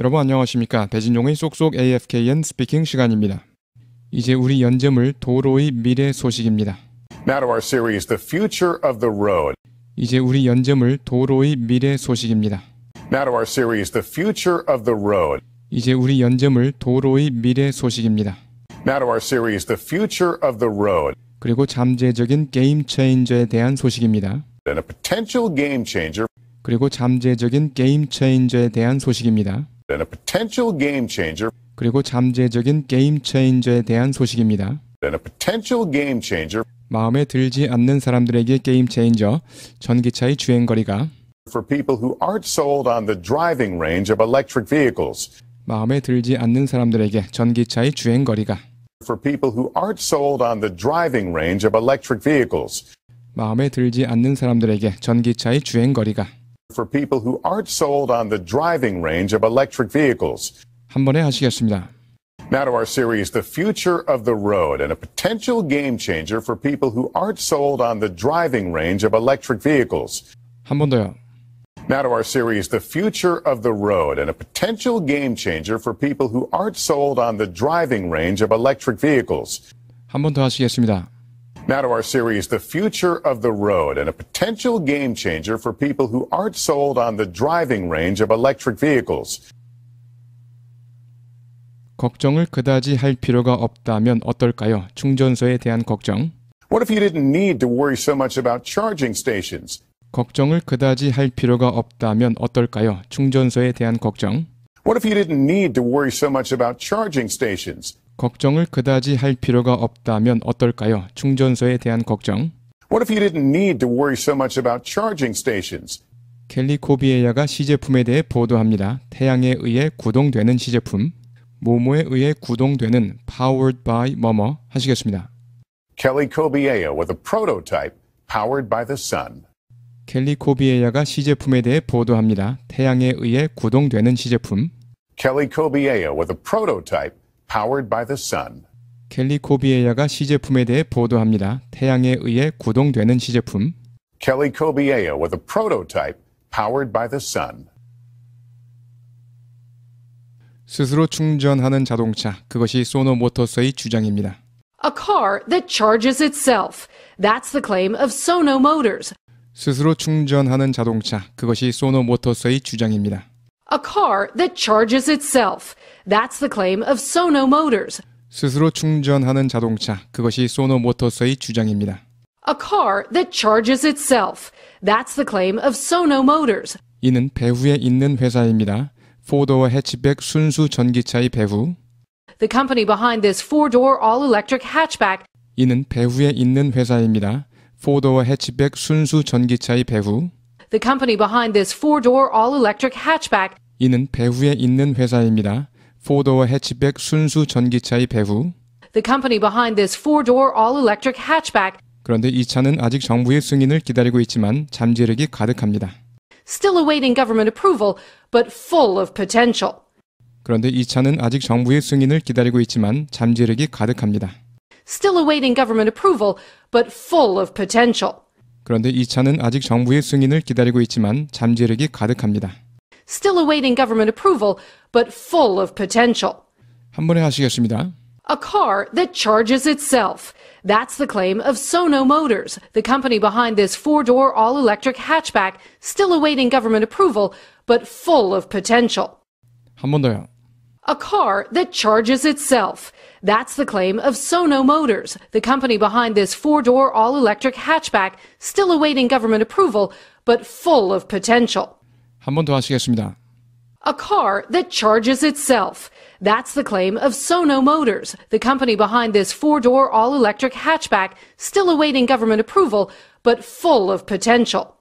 여러분 안녕하십니까? 배진용의 쏙쏙 AFKN speaking 시간입니다. 이제 우리 연재물 도로의 미래 소식입니다. Now to our series, The Future of the Road. 이제 우리 연재물 도로의 미래 소식입니다. Now to our series, The Future of the Road. 이제 우리 연재물 도로의 미래 소식입니다. Now to our series, The Future of the Road. 그리고 잠재적인 game changer에 대한 소식입니다. And a potential game changer. 그리고 잠재적인 게임 체인저에 대한 소식입니다. And a potential game changer. 그리고 잠재적인 게임 체인저에 대한 소식입니다. And a potential game changer 마음에 들지 않는 사람들에게 게임 체인저, 전기차의 주행거리가 for people who aren't sold on the driving range of electric vehicles. 마음에 들지 않는 사람들에게 전기차의 주행거리가 For people who aren't sold on the driving range of electric vehicles. 마음에 들지 않는 사람들에게 전기차의 주행거리가 For people who aren't sold on the driving range of electric vehicles. 한 번에 하시겠습니다. Now to our series, The Future of the Road, and a potential game changer for people who aren't sold on the driving range of electric vehicles. 한 번 더요. Now to our series, The Future of the Road, and a potential game changer for people who aren't sold on the driving range of electric vehicles. 한 번 더 하시겠습니다. Now to our series, The Future of the Road, and a potential game changer for people who aren't sold on the driving range of electric vehicles. 걱정을 그다지 할 필요가 없다면 어떨까요? 충전소에 대한 걱정. What if you didn't need to worry so much about charging stations? 걱정을 그다지 할 필요가 없다면 어떨까요? 충전소에 대한 걱정. What if you didn't need to worry so much about charging stations? 걱정을 그다지 할 필요가 없다면 어떨까요? 충전소에 대한 걱정. What if you didn't need to worry so much about charging stations? 켈리 코비에야가 시제품에 대해 보도합니다. 태양에 의해 구동되는 시제품. 모모에 의해 구동되는 powered by 뭐뭐 하시겠습니다. Kelly Kobiea with a prototype powered by the sun. 켈리 코비에야가 시제품에 대해 보도합니다. 태양에 의해 구동되는 시제품. Kelly Kobiea with a prototype powered by the sun. 켈리 코비에야가 시제품에 대해 보도합니다. 태양에 의해 구동되는 시제품. Kelly Kobiea with a prototype powered by the sun. 스스로 충전하는 자동차, 그것이 소노 모터스의 주장입니다. A car that charges itself. That's the claim of Sono Motors. 스스로 충전하는 자동차, 그것이 소노 모터스의 주장입니다. A car that charges itself. That's the claim of Sono Motors. 스스로 충전하는 자동차, 그것이 소노 모터스의 주장입니다. A car that charges itself. That's the claim of Sono Motors. 이는 배후에 있는 회사입니다. 포도어 해치백 순수 전기차의 배후. The company behind this four door all electric hatchback 이는 배후에 있는 회사입니다. 포도어 해치백 순수 전기차의 배후. The company behind this four door all electric hatchback 이는 배후에 있는 회사입니다. 포도어 해치백 순수 전기차의 배후. The company behind this four door all electric hatchback 그런데 이 차는 아직 정부의 승인을 기다리고 있지만 잠재력이 가득합니다. still awaiting government approval, but full of potential. 그런데 이 차는 아직 정부의 승인을 기다리고 있지만 잠재력이 가득합니다. Still awaiting government approval, but full of potential. 그런데 이 차는 아직 정부의 승인을 기다리고 있지만 잠재력이 가득합니다. Still awaiting government approval, but full of potential. 한 번에 하시겠습니다. A car that charges itself. That's the claim of Sono Motors, the company behind this four door all electric hatchback, still awaiting government approval, but full of potential. 한 번 더요. A car that charges itself. That's the claim of Sono Motors, the company behind this four door all electric hatchback, still awaiting government approval, but full of potential. 한 번 더 하시겠습니다. A car that charges itself. That's the claim of Sono Motors, the company behind this four door all electric hatchback, still awaiting government approval, but full of potential.